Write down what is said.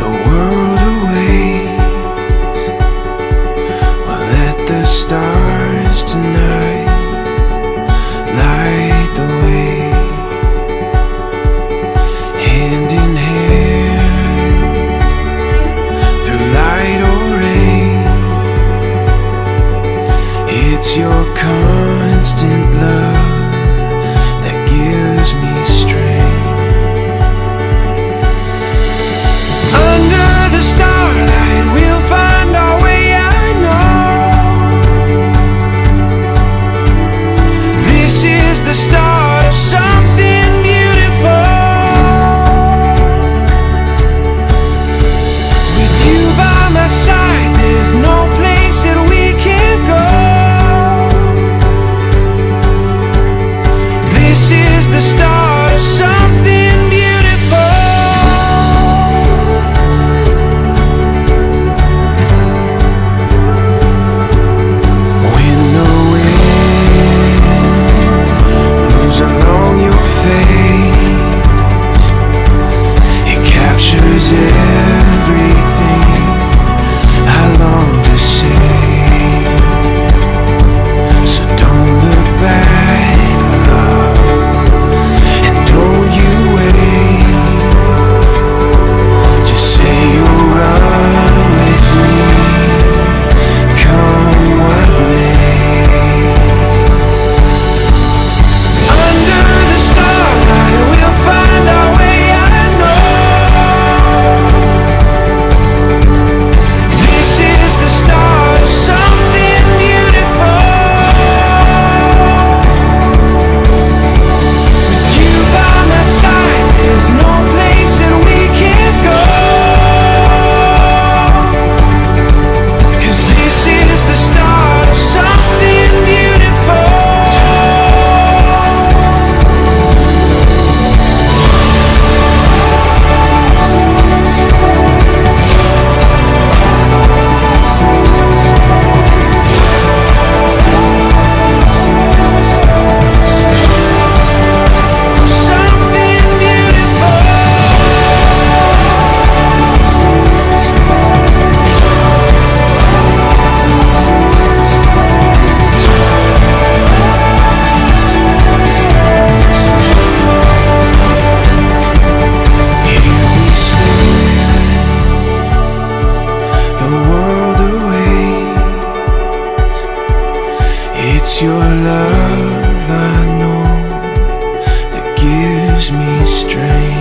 The world awaits. Let the stars tonight light the way. Hand in hand, through light or rain. It's your constant love It's your love I know that gives me strength.